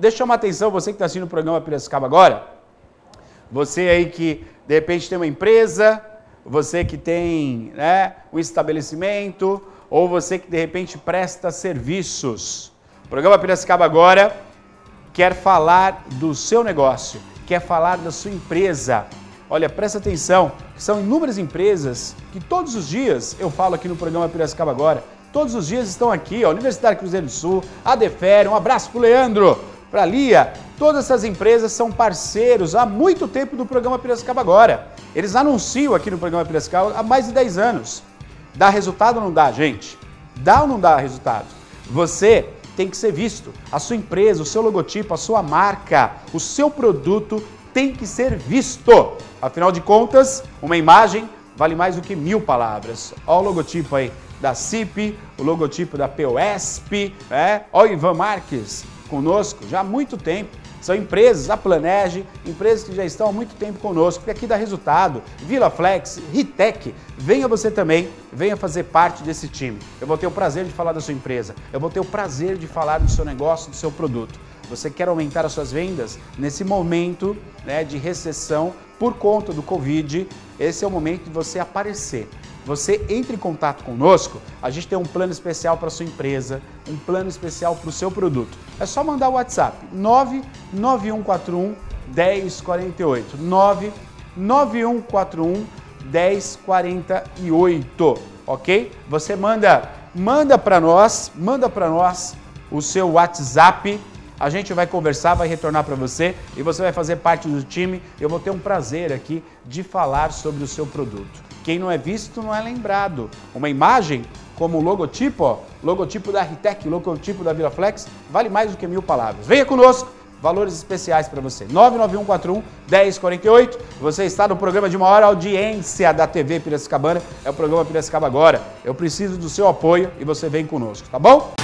Deixa eu chamar atenção, você que está assistindo o programa Piracicaba agora, você aí que de repente tem uma empresa, você que tem né, um estabelecimento, ou você que de repente presta serviços. O programa Piracicaba agora quer falar do seu negócio, quer falar da sua empresa. Olha, presta atenção, são inúmeras empresas que todos os dias eu falo aqui no programa Piracicaba agora, todos os dias estão aqui, ó, Universidade Cruzeiro do Sul, a Defere, um abraço pro Leandro, pra Lia, todas essas empresas são parceiros há muito tempo do programa Piracicaba agora. Eles anunciam aqui no programa Piracicaba há mais de 10 anos. Dá resultado ou não dá, gente? Dá ou não dá resultado? Você tem que ser visto. A sua empresa, o seu logotipo, a sua marca, o seu produto tem que ser visto. Afinal de contas, uma imagem vale mais do que mil palavras. Olha o logotipo aí da CIP, o logotipo da POSP, né? Olha o Ivan Marques conosco já há muito tempo. São empresas, a Planege, empresas que já estão há muito tempo conosco, porque aqui dá resultado. Vila Flex, Ritec, venha você também, venha fazer parte desse time. Eu vou ter o prazer de falar da sua empresa, eu vou ter o prazer de falar do seu negócio, do seu produto. Você quer aumentar as suas vendas? Nesse momento né, de recessão por conta do Covid, esse é o momento de você aparecer. Você entre em contato conosco, a gente tem um plano especial para sua empresa, um plano especial para o seu produto. É só mandar o WhatsApp 99141 1048. 99141 1048, ok? Você manda manda para nós, manda para nós o seu WhatsApp a gente vai conversar, vai retornar para você e você vai fazer parte do time. Eu vou ter um prazer aqui de falar sobre o seu produto. Quem não é visto não é lembrado. Uma imagem como o logotipo, ó, logotipo da Ritec, logotipo da Flex, vale mais do que mil palavras. Venha conosco, valores especiais para você. 99141 1048. Você está no programa de maior audiência da TV Piracicabana. É o programa Piracicaba Agora. Eu preciso do seu apoio e você vem conosco, tá bom?